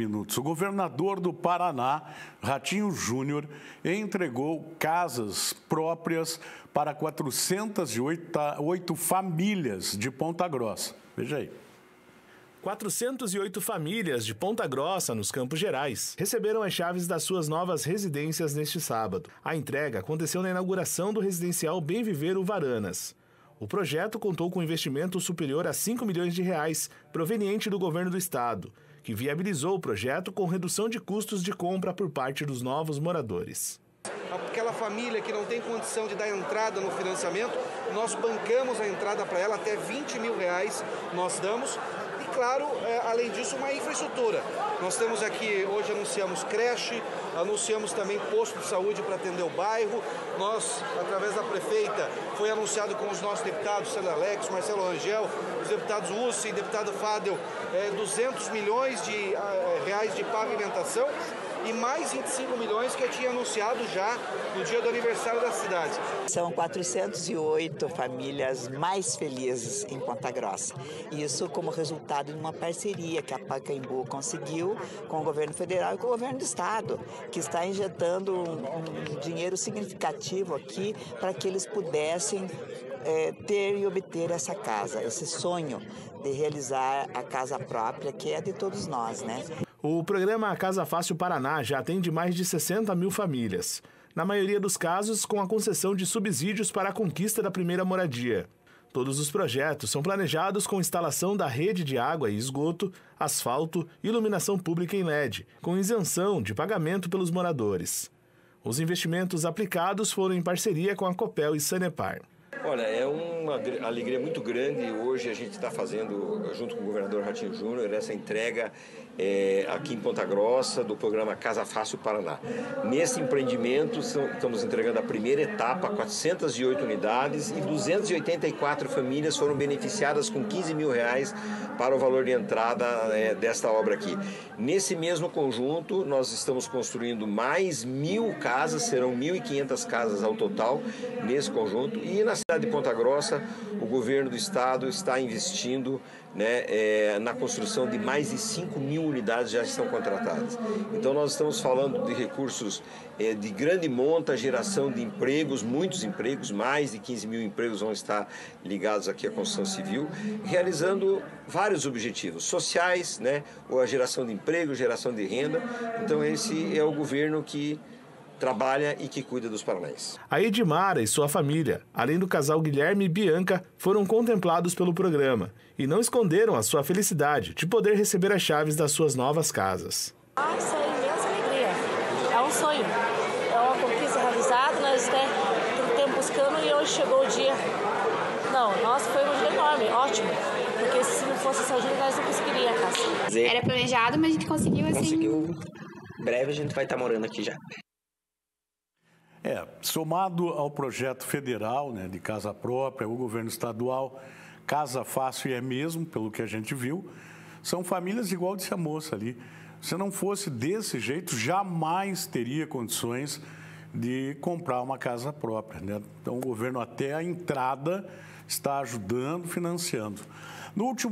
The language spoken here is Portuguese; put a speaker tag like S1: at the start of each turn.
S1: minutos. O governador do Paraná, Ratinho Júnior, entregou casas próprias para 408 famílias de Ponta Grossa. Veja aí.
S2: 408 famílias de Ponta Grossa, nos Campos Gerais, receberam as chaves das suas novas residências neste sábado. A entrega aconteceu na inauguração do residencial Bem Viver o Varanas. O projeto contou com investimento superior a 5 milhões de reais, proveniente do governo do estado, que viabilizou o projeto com redução de custos de compra por parte dos novos moradores.
S3: Aquela família que não tem condição de dar entrada no financiamento, nós bancamos a entrada para ela até 20 mil reais, nós damos claro, é, além disso, uma infraestrutura. Nós temos aqui, hoje anunciamos creche, anunciamos também posto de saúde para atender o bairro. Nós, através da prefeita, foi anunciado com os nossos deputados, Célio Alex, Marcelo Rangel, os deputados Ussi e deputado Fadel, é, 200 milhões de é, reais de pavimentação e mais 25 milhões que eu tinha anunciado já no dia do aniversário da cidade.
S4: São 408 famílias mais felizes em Ponta Grossa. Isso como resultado de uma parceria que a Pacaembu conseguiu com o governo federal e com o governo do estado, que está injetando um, um dinheiro significativo aqui para que eles pudessem é, ter e obter essa casa, esse sonho de realizar a casa própria, que é de todos nós, né?
S2: O programa Casa Fácil Paraná já atende mais de 60 mil famílias, na maioria dos casos com a concessão de subsídios para a conquista da primeira moradia. Todos os projetos são planejados com instalação da rede de água e esgoto, asfalto e iluminação pública em LED, com isenção de pagamento pelos moradores. Os investimentos aplicados foram em parceria com a Copel e Sanepar.
S5: Olha, é uma alegria muito grande hoje a gente está fazendo, junto com o governador Ratinho Júnior, essa entrega é, aqui em Ponta Grossa do programa Casa Fácil Paraná. Nesse empreendimento, estamos entregando a primeira etapa, 408 unidades e 284 famílias foram beneficiadas com 15 mil reais para o valor de entrada é, desta obra aqui. Nesse mesmo conjunto, nós estamos construindo mais mil casas, serão 1.500 casas ao total nesse conjunto e na cidade de Ponta Grossa, o governo do estado está investindo né, é, na construção de mais de 5 mil unidades já estão contratadas. Então nós estamos falando de recursos é, de grande monta, geração de empregos, muitos empregos, mais de 15 mil empregos vão estar ligados aqui à construção civil, realizando vários objetivos sociais, né, ou a geração de emprego, geração de renda. Então esse é o governo que trabalha e que cuida dos paranaenses.
S2: A Edmara e sua família, além do casal Guilherme e Bianca, foram contemplados pelo programa e não esconderam a sua felicidade de poder receber as chaves das suas novas casas.
S6: Nossa, é imensa alegria. É um sonho. É uma conquista realizada, nós né, tempo buscando e hoje chegou o dia. Não, nossa, foi um dia enorme, ótimo. Porque se não fosse essa ajuda, nós não conseguiríamos a casa.
S7: Era planejado, mas a gente conseguiu assim.
S8: Conseguiu. Breve a gente vai estar morando aqui já.
S1: É, somado ao projeto federal né, de casa própria, o governo estadual, casa fácil é mesmo, pelo que a gente viu, são famílias igual disse a moça ali. Se não fosse desse jeito, jamais teria condições de comprar uma casa própria. Né? Então, o governo, até a entrada, está ajudando, financiando. No último